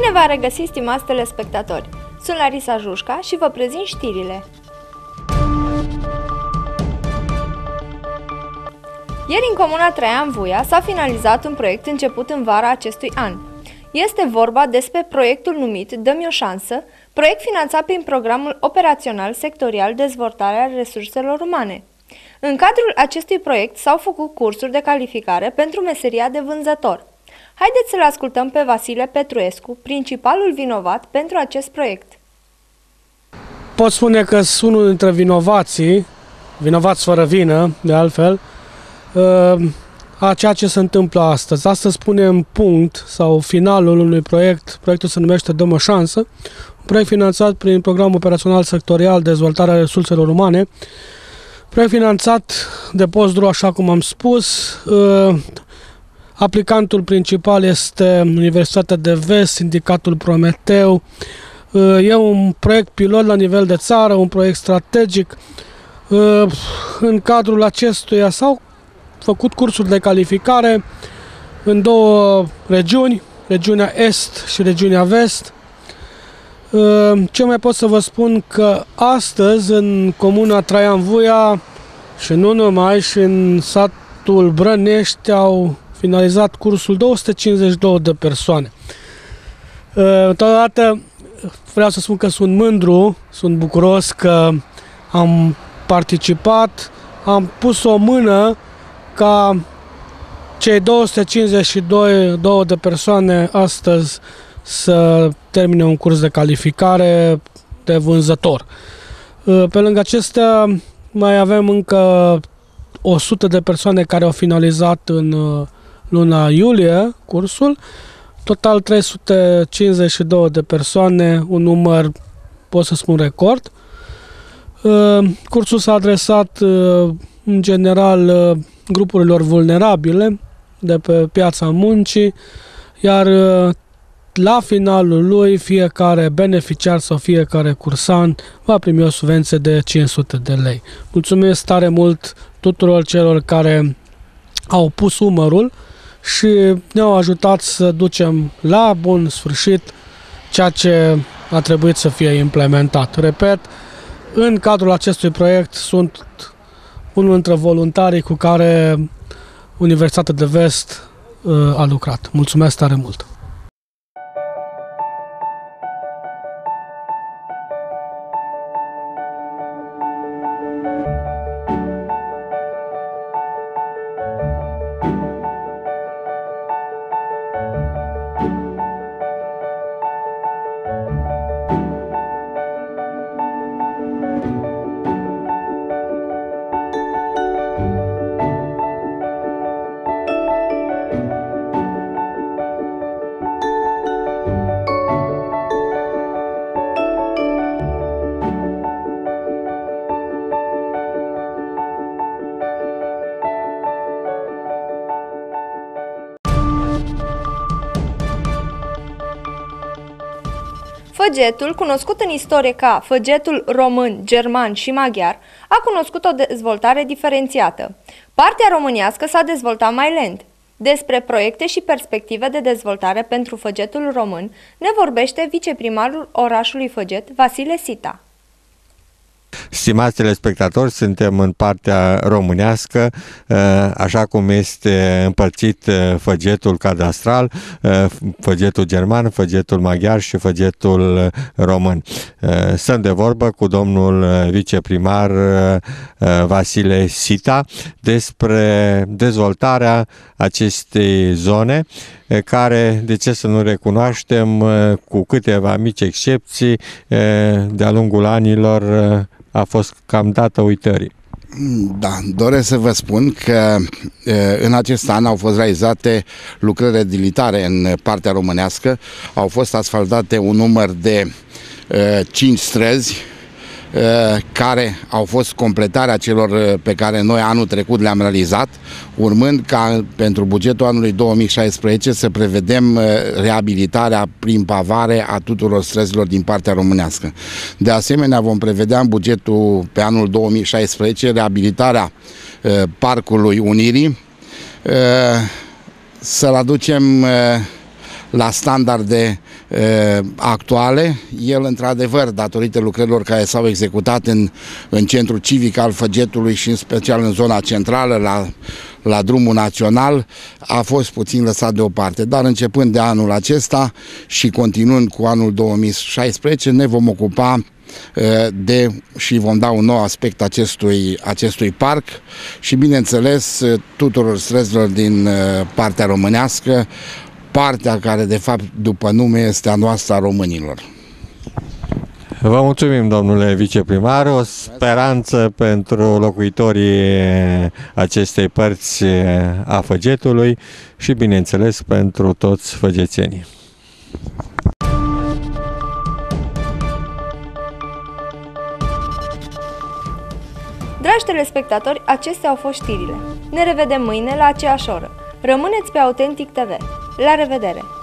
Bine v-am regăsit, stimați telespectatori! Sunt Larisa Jușca și vă prezint știrile. Ieri în Comuna Traian Vuia s-a finalizat un proiect început în vara acestui an. Este vorba despre proiectul numit Dă-mi o șansă, proiect finanțat prin programul operațional sectorial Dezvoltarea Resurselor Umane. În cadrul acestui proiect s-au făcut cursuri de calificare pentru meseria de vânzător. Haideți să-l ascultăm pe Vasile Petruescu, principalul vinovat pentru acest proiect. Pot spune că sunt unul dintre vinovații, vinovați fără vină, de altfel, uh, a ceea ce se întâmplă astăzi. Astăzi punem punct sau finalul unui proiect, proiectul se numește Dăm o șansă, un proiect finanțat prin Programul Operațional Sectorial Dezvoltarea Resurselor Umane, proiect finanțat de Postdru, așa cum am spus, uh, Aplicantul principal este Universitatea de Vest, Sindicatul Prometeu. E un proiect pilot la nivel de țară, un proiect strategic. În cadrul acestuia s-au făcut cursuri de calificare în două regiuni, regiunea Est și regiunea Vest. Ce mai pot să vă spun că astăzi în comuna Traian Vuia și nu numai, și în satul Brănești au finalizat cursul 252 de persoane. Uh, totodată vreau să spun că sunt mândru, sunt bucuros că am participat, am pus o mână ca cei 252 de persoane astăzi să termine un curs de calificare de vânzător. Uh, pe lângă acestea mai avem încă 100 de persoane care au finalizat în uh, luna iulie cursul, total 352 de persoane, un număr, pot să spun, record. Uh, cursul s-a adresat uh, în general uh, grupurilor vulnerabile de pe piața muncii, iar la finalul lui fiecare beneficiar sau fiecare cursant va primi o subvenție de 500 de lei. Mulțumesc tare mult tuturor celor care au pus umărul și ne-au ajutat să ducem la bun sfârșit ceea ce a trebuit să fie implementat. Repet, în cadrul acestui proiect sunt unul dintre voluntarii cu care Universitatea de Vest uh, a lucrat. Mulțumesc tare mult! Făgetul, cunoscut în istorie ca făgetul român, german și maghiar, a cunoscut o dezvoltare diferențiată. Partea românească s-a dezvoltat mai lent. Despre proiecte și perspective de dezvoltare pentru făgetul român ne vorbește viceprimarul orașului Făget, Vasile Sita. Stimați telespectatori, suntem în partea românească, uh, așa cum este împărțit uh, făgetul cadastral, uh, făgetul german, făgetul maghiar și făgetul român. Sunt de vorbă cu domnul viceprimar Vasile Sita despre dezvoltarea acestei zone care, de ce să nu recunoaștem, cu câteva mici excepții, de-a lungul anilor a fost cam dată uitării. Da, doresc să vă spun că în acest an au fost realizate lucrări edilitare în partea românească, au fost asfaltate un număr de 5 străzi, Uh, care au fost completarea celor uh, pe care noi anul trecut le-am realizat, urmând ca pentru bugetul anului 2016 să prevedem uh, reabilitarea prin pavare a tuturor străzilor din partea românească. De asemenea, vom prevedea în bugetul pe anul 2016 reabilitarea Parcului Unirii, să-l aducem la standarde actuale. El, într-adevăr, datorită lucrărilor care s-au executat în, în centrul civic al Făgetului și în special în zona centrală, la, la drumul național, a fost puțin lăsat deoparte. Dar începând de anul acesta și continuând cu anul 2016, ne vom ocupa de și vom da un nou aspect acestui, acestui parc și bineînțeles tuturor străzilor din partea românească partea care de fapt după nume este a noastră a românilor. Vă mulțumim, domnule viceprimar. O speranță pentru locuitorii acestei părți a Făgetului și, bineînțeles, pentru toți făgețenii. Dragi telespectatori, acestea au fost știrile. Ne revedem mâine la aceeași oră. Rămâneți pe Autentic TV. La revedere!